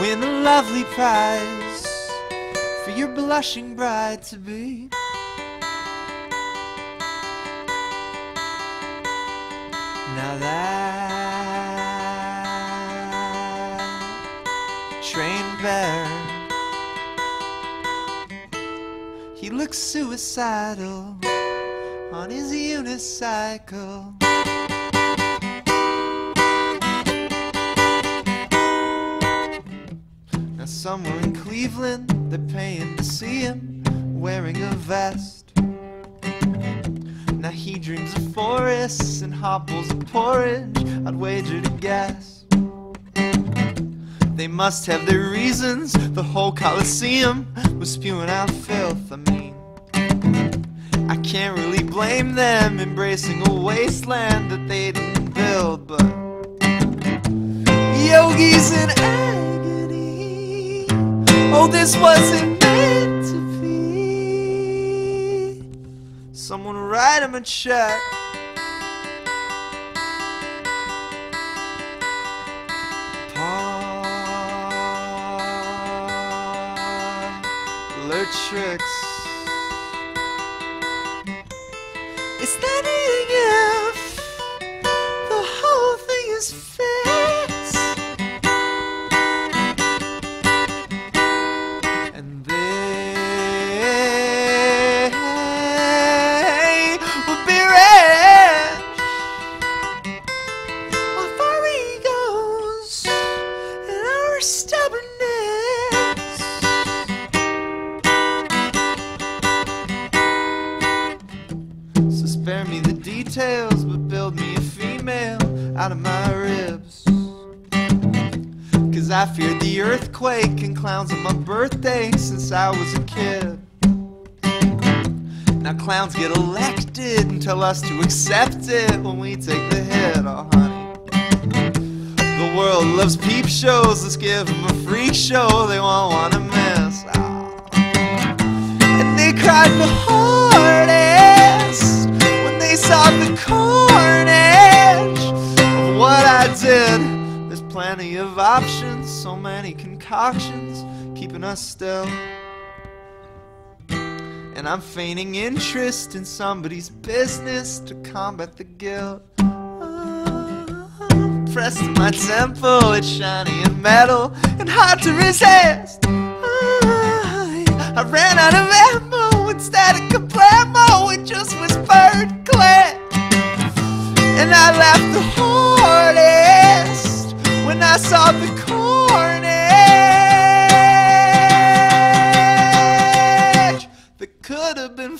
win a lovely prize for your blushing bride to be. Now that trained bear, he looks suicidal on his unicycle. Now somewhere in Cleveland, they're paying to see him wearing a vest. Now he dreams of forests and hobbles of porridge, I'd wager to guess. They must have their reasons, the whole Coliseum was spewing out filth, I mean. I can't really blame them embracing a wasteland that they didn't build, but yogis agony. Oh, this wasn't meant to be. Someone write him a check. Tricks. Is that if spare me the details, but build me a female out of my ribs. Cause I feared the earthquake and clowns on my birthday since I was a kid. Now clowns get elected and tell us to accept it when we take the hit, oh honey. The world loves peep shows, let's give them a freak show they won't wanna miss. Oh. And they cried hardest saw the carnage of what I did. There's plenty of options, so many concoctions keeping us still. And I'm feigning interest in somebody's business to combat the guilt. Ah, Pressed my temple, it's shiny and metal and hard to resist. I, I ran out of ammo I saw the carnage that could have been